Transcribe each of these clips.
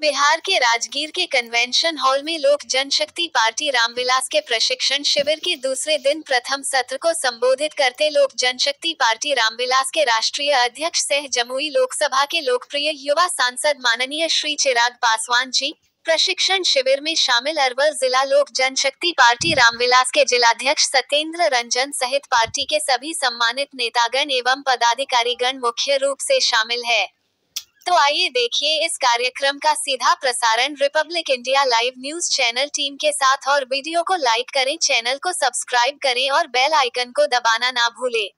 बिहार के राजगीर के convention hall में लोक जनशक्ति पार्टी रामविलास के प्रशिक्षण शिविर के दूसरे दिन प्रथम सत्र को संबोधित करते लोक जनशक्ति पार्टी रामविलास के राष्ट्रीय अध्यक्ष सह जमुई लोकसभा के लोकप्रिय युवा सांसद माननीय श्री चिराग पासवान जी, प्रशिक्षण शिविर में शामिल अरवल जिला लोक जनशक्ति पार्टी रामविलास के जिलाध्यक्ष सत्येंद्र रंजन सहित पार्टी के सभी सम्मानित नेतागण एवं पदाधिकारीगण मुख्य रूप से शामिल है। तो आइए देखिए इस कार्यक्रम का सीधा प्रसारण republic India live news channel team के साथ और वीडियो को लाइक करें चैनल को सब्सक्राइब करें और बेल आइकन को दबाना ना भूलें।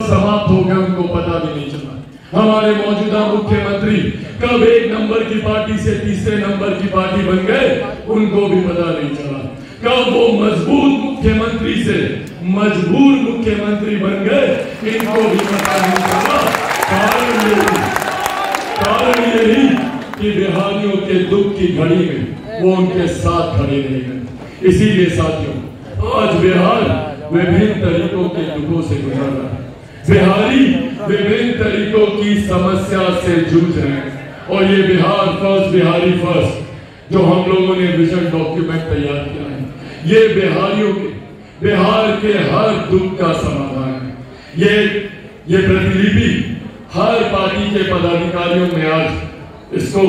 समाप्त हो गया, उनको पता भी नहीं चला। हमारे मौजूदा मुख्यमंत्री कब एक नंबर की पार्टी से तीसरे नंबर की पार्टी बन गए, उनको भी पता नहीं चला। कब वो मज़बूत मुख्यमंत्री से मजबूर मुख्यमंत्री बन गए, इनको भी पता नहीं चला। कारण यही कारण यही कि बिहारियों के दुख की घड़ी में वो उनके साथ खड़े रहेंगे इसीलिए साथियों, आज बिहार विभिन्न तरीकों के दुखों से गुजर रहा है। बिहारी विभिन्न तरीकों की समस्या से जूझ रहे हैं। और ये बिहार फ़र्स्ट, बिहारी फ़र्स्ट, जो हम लोगों ने विजन डॉक्यूमेंट तैयार किया है। ये बिहारियों के बिहार के हर दुख का समाधान है। ये ये प्रतिलिपि हर पार्टी के पदाधिकारियों में आज इसको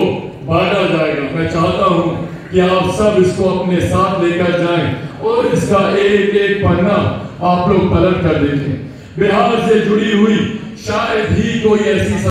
बांटा जाएगा। मैं चाहता हूँ कि आप सब इसको अपने साथ लेकर जाएँ और इसका एक एक पन्ना आप लोग पलट कर देखें। बिहार से जुड़ी हुई शायद ही कोई ऐसी